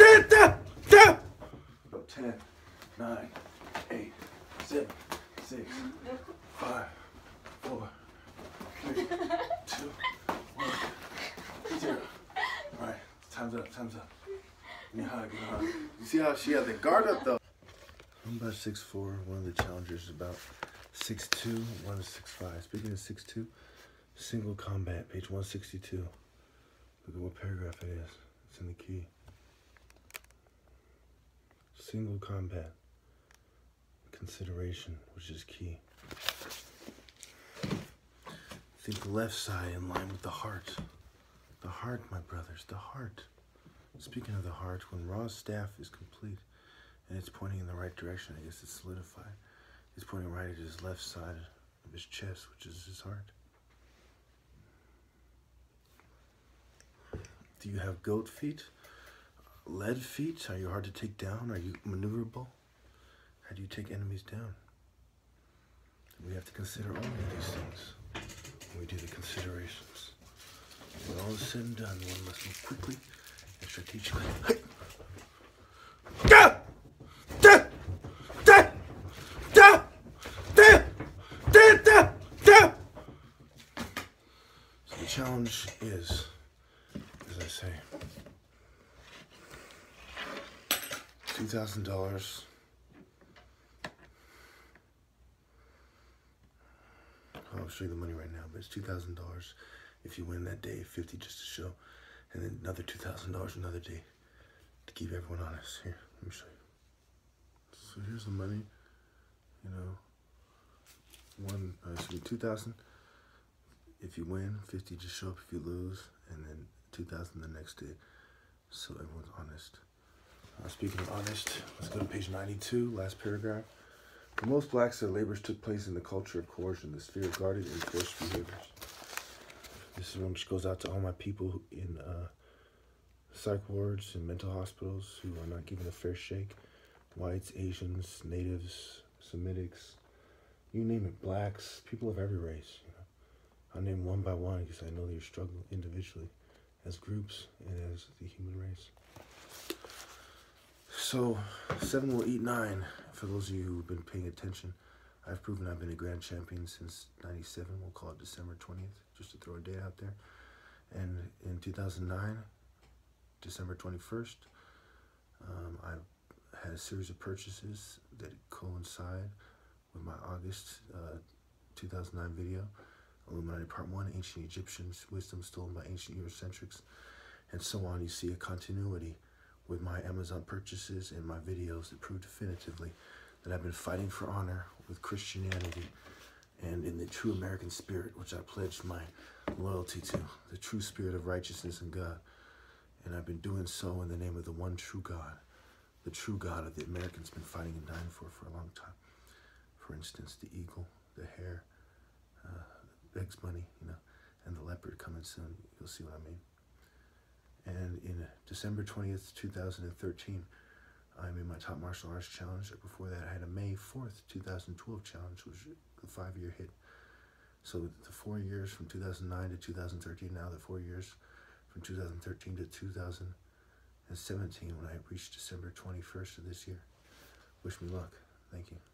da, da, da. About 10, 9, 8, 7, 6, 5, 4, 3, 2, 1, 0. Alright, time's up, time's up. Give me a hug, give me a hug. You see how she had the guard up though? I'm about 6'4", one of the challengers is about 6'2", one is 6'5". Speaking of 6'2", single combat, page 162. Look at what paragraph it is. It's in the key. Single combat. Consideration, which is key. Think the left side in line with the heart. The heart, my brothers, the heart. Speaking of the heart, when Ra's staff is complete and it's pointing in the right direction, I guess it's solidified. He's pointing right at his left side of his chest, which is his heart. Do you have goat feet? Lead feet. Are you hard to take down? Are you maneuverable? How do you take enemies down? We have to consider all of these things when we do the considerations. When all is said and done, one must move quickly and strategically. The challenge is, as I say, two thousand dollars. I'll show you the money right now, but it's two thousand dollars if you win that day, fifty just to show, and then another two thousand dollars another day to keep everyone honest. Here, let me show you. So here's the money. You know, one uh, two thousand if you win, fifty just show up if you lose, and then two thousand the next day, so everyone's honest. Uh, speaking of honest, let's go to page 92, last paragraph. For most blacks, their labors took place in the culture of coercion, the sphere of guarded and forced behaviors. This is one just goes out to all my people in uh, psych wards and mental hospitals who are not given a fair shake. Whites, Asians, natives, Semitics, you name it, blacks, people of every race. You know, I'll name one by one because I know they struggle individually, as groups, and as the human race. So, seven will eat nine. For those of you who've been paying attention, I've proven I've been a grand champion since 97. We'll call it December 20th, just to throw a date out there. And in 2009, December 21st, um, I had a series of purchases that coincide with my August uh, 2009 video, Illuminati Part 1, Ancient Egyptians, Wisdom Stolen by Ancient Eurocentrics, and so on. You see a continuity with my Amazon purchases and my videos that prove definitively that I've been fighting for honor with Christianity and in the true American spirit, which I pledged my loyalty to, the true spirit of righteousness and God. And I've been doing so in the name of the one true God, the true God of the Americans been fighting and dying for for a long time. For instance, the eagle, the hare, uh, begs money, you know, and the leopard coming soon. You'll see what I mean. And in December 20th, 2013, I made my top martial arts challenge. Before that, I had a May 4th, 2012 challenge, which was a five year hit. So the four years from 2009 to 2013, now the four years from 2013 to 2017 when I reached December 21st of this year. Wish me luck. Thank you.